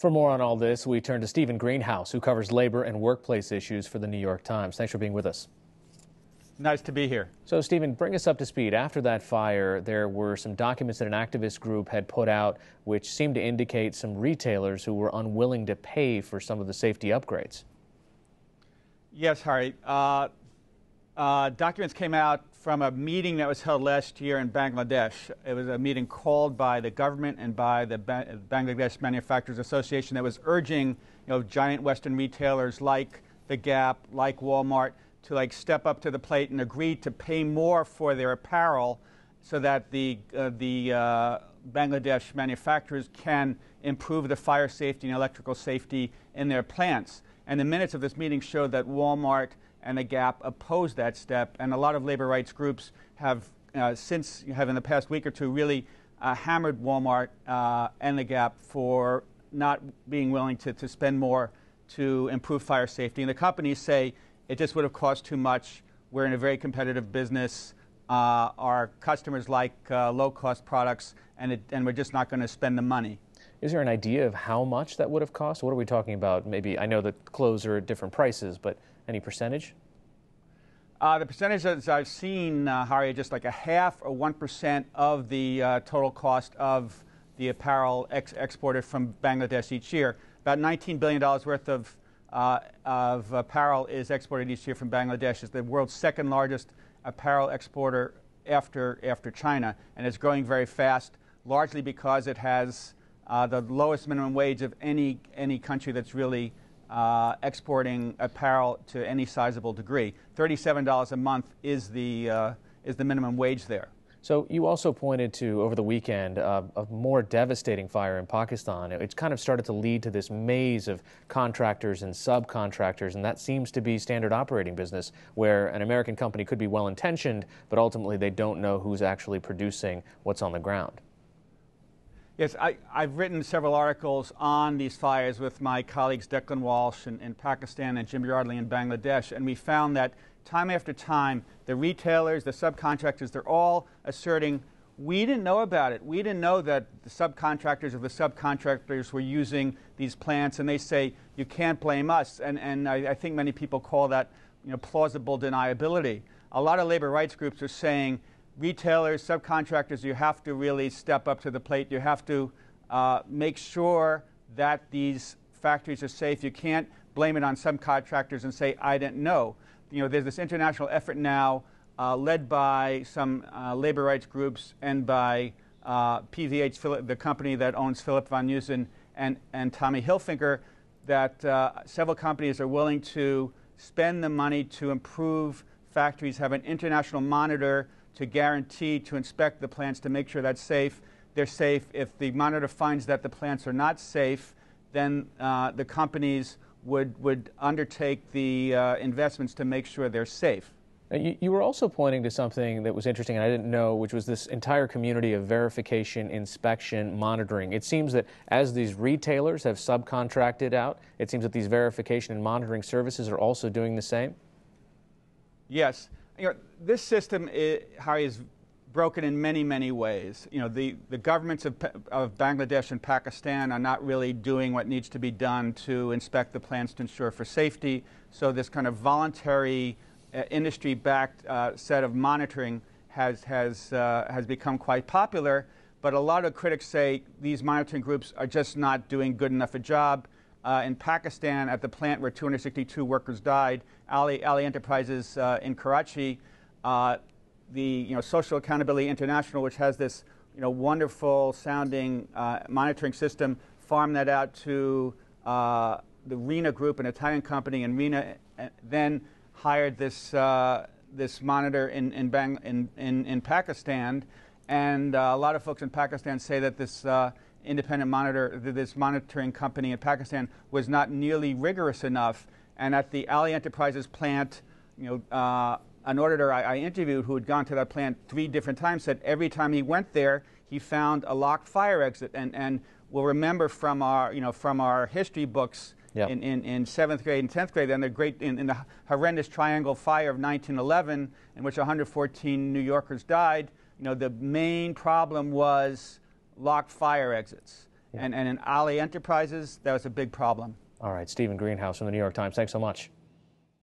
For more on all this, we turn to Steven Greenhouse, who covers labor and workplace issues for the New York Times. Thanks for being with us. Nice to be here. So, Steven, bring us up to speed. After that fire, there were some documents that an activist group had put out which seemed to indicate some retailers who were unwilling to pay for some of the safety upgrades. Yes, Hari. Uh, uh, documents came out from a meeting that was held last year in Bangladesh. It was a meeting called by the government and by the ba- Bangladesh Manufacturers Association that was urging you know, giant Western retailers like the Gap, like Walmart, to like step up to the plate and agree to pay more for their apparel so that the, uh, the uh, Bangladesh manufacturers can improve the fire safety and electrical safety in their plants. And the minutes of this meeting showed that Walmart and the Gap opposed that step, and a lot of labor rights groups have uh, since have in the past week or two really uh, hammered Walmart uh, and the Gap for not being willing to, to spend more to improve fire safety. And the companies say it just would have cost too much. We're in a very competitive business. Uh, our customers like uh, low cost products, and, it, and we're just not going to spend the money. Is there an idea of how much that would have cost? What are we talking about? Maybe I know that clothes are at different prices, but any percentage? Uh, the percentages I've seen, uh, Hari, just like a half or one percent of the uh, total cost of the apparel ex- exported from Bangladesh each year. About $19 billion worth of, uh, of apparel is exported each year from Bangladesh. It's the world's second largest apparel exporter after, after China, and it's growing very fast, largely because it has uh, the lowest minimum wage of any, any country that's really uh, exporting apparel to any sizable degree. $37 a month is the, uh, is the minimum wage there. So you also pointed to over the weekend uh, a more devastating fire in Pakistan. It's kind of started to lead to this maze of contractors and subcontractors, and that seems to be standard operating business, where an American company could be well intentioned, but ultimately they don't know who's actually producing what's on the ground. Yes, I, have written several articles on these fires with my colleagues Declan Walsh in, in, Pakistan and Jim Yardley in Bangladesh, and we found that time after time, the retailers, the subcontractors, they're all asserting, we didn't know about it. We didn't know that the subcontractors of the subcontractors were using these plants, and they say, you can't blame us. And, and I, I think many people call that you know, plausible deniability. A lot of labor rights groups are saying, retailers, subcontractors, you have to really step up to the plate. You have to uh, make sure that these factories are safe. You can't blame it on subcontractors and say, I didn't know. You know, there's this international effort now uh, led by some uh, labor rights groups and by uh, PVH, the company that owns Philip Van Heusen and, and Tommy Hilfiger, that uh, several companies are willing to spend the money to improve factories, have an international monitor to guarantee to inspect the plants to make sure that's safe. They're safe. If the monitor finds that the plants are not safe, then uh, the companies would, would undertake the uh, investments to make sure they're safe. You, you, were also pointing to something that was interesting and I didn't know, which was this entire community of verification, inspection, monitoring. It seems that as these retailers have subcontracted out, it seems that these verification and monitoring services are also doing the same? Yes you know, this system, is, Hari, is broken in many, many ways. You know, the, the governments of, of Bangladesh and Pakistan are not really doing what needs to be done to inspect the plants to ensure for safety. So this kind of voluntary, uh, industry-backed uh, set of monitoring has, has, uh, has become quite popular. But a lot of critics say these monitoring groups are just not doing good enough a job uh, in Pakistan at the plant where 262 workers died, Ali, Ali Enterprises uh, in Karachi, uh, the you know, Social Accountability International, which has this you know, wonderful sounding uh, monitoring system, farmed that out to uh, the RINA Group, an Italian company, and RINA uh, then hired this, this monitor in, in, Bang, in, in, in Pakistan. And a lot of folks in Pakistan say that this independent monitor, this monitoring company in Pakistan was not nearly rigorous enough. And at the Ali Enterprises plant, you know, uh, an auditor I, I, interviewed who had gone to that plant three different times said every time he went there, he found a locked fire exit. And, and we'll remember from our, you know, from our history books yep. in, in, in, seventh grade and 10th grade, and the great, in, in the horrendous Triangle Fire of 1911, in which 114 New Yorkers died, you know, the main problem was locked fire exits. And, and in Ali Enterprises, that was a big problem. All right, Steven Greenhouse from the New York Times. Thanks so much.